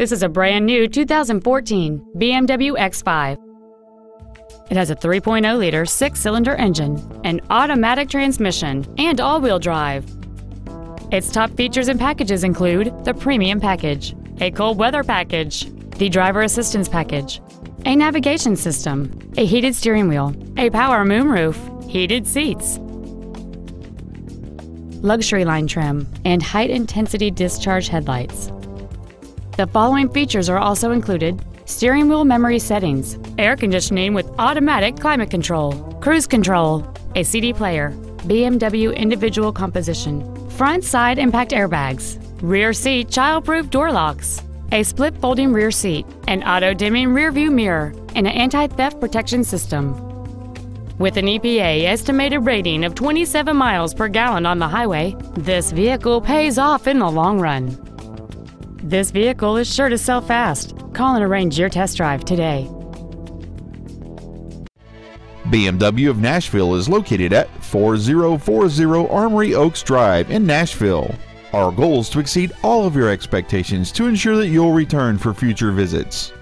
This is a brand new 2014 BMW X5. It has a 3.0 liter six cylinder engine, an automatic transmission, and all wheel drive. Its top features and packages include the Premium Package, a cold weather package, the Driver Assistance Package, a navigation system, a heated steering wheel, a power moonroof, heated seats, luxury line trim, and high intensity discharge headlights. The following features are also included steering wheel memory settings, air conditioning with automatic climate control, cruise control, a CD player, BMW individual composition, front side impact airbags, rear seat childproof door locks, a split folding rear seat, an auto dimming rear view mirror, and an anti theft protection system. With an EPA estimated rating of 27 miles per gallon on the highway, this vehicle pays off in the long run. This vehicle is sure to sell fast. Call and arrange your test drive today. BMW of Nashville is located at 4040 Armory Oaks Drive in Nashville. Our goal is to exceed all of your expectations to ensure that you'll return for future visits.